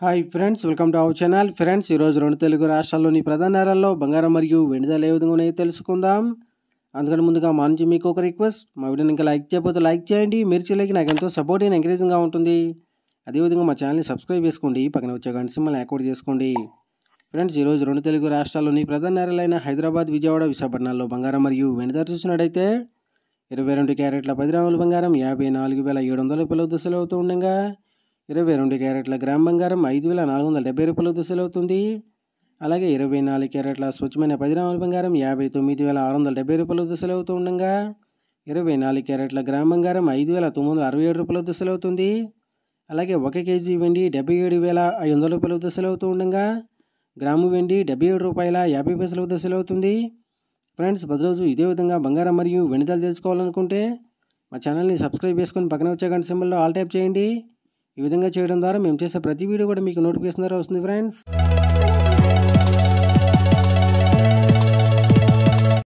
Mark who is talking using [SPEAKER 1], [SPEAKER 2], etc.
[SPEAKER 1] Hi friends welcome to our channel friends ఈరోజు రెండు తెలుగు రాష్ట్రాల్లోని ప్రధాన నేరాల్లో బంగారం మరియు వెండి ధరలు ఏ విధంగా ఉన్నాయో తెలుసుకుందాం. అందుకని ముందుగా మా నుంచి మీకు ఒక రిక్వెస్ట్ మా వీడియోని ఇంకా లైక్ చేయకపోతే లైక్ చేయండి. మీరు చేయలేక నాకు ఎంతో సపోర్ట్ అండ్ ఎంకరేజింగ్గా ఉంటుంది. అదేవిధంగా మా ఛానల్ని సబ్స్క్రైబ్ చేసుకోండి. పక్కన వచ్చే గంట సింబల్ని యాక్టివేట్ చేసుకోండి. ఫ్రెండ్స్ ఈరోజు రెండు తెలుగు రాష్ట్రాల్లోని ప్రధాన నేరాలైన హైదరాబాద్ విజయవాడ విశాఖపట్నాల్లో బంగారం మరియు వెండి ధర చూసినట్టయితే ఇరవై రెండు క్యారెట్ల పది గ్రాముల బంగారం యాభై నాలుగు వేల ఏడు వందల రూపాయల దశలు అవుతూ ఉండగా. ఇరవై రెండు క్యారెట్ల గ్రామ్ బంగారం ఐదు వేల నాలుగు వందల డెబ్బై రూపాయల దశలు అవుతుంది అలాగే ఇరవై నాలుగు క్యారెట్ల స్వచ్ఛమైన పది గ్రాముల బంగారం యాభై తొమ్మిది వేల ఆరు వందల డెబ్బై రూపాయల దశలు అవుతూ ఉండగా. ఇరవై నాలుగు క్యారెట్ల గ్రామ్ బంగారం ఐదు వేల తొమ్మిది వందల అరవై ఏడు రూపాయల దశలు అవుతుంది అలాగే ఒక కేజీ వెండి డెబ్బై ఏడు వేల ఐదు వందల రూపాయల దశలు అవుతూ ఉండగా. గ్రాము వెండి డెబ్బై ఏడు రూపాయల యాభై పైసల దశలు అవుతుంది ఫ్రెండ్స్ ప్రతిరోజు ఇదే విధంగా బంగారం మరియు వెనుదలు తెలుసుకోవాలనుకుంటే మా ఛానల్ని సబ్స్క్రైబ్ చేసుకొని పక్కన వచ్చే గంట సింబల్లో ఆల్ టైప్ చేయండి. ఈ విధంగా చేయడం ద్వారా మేము చేసే ప్రతి వీడియో కూడా మీకు నోటిఫికేషన్ ద్వారా వస్తుంది ఫ్రెండ్స్.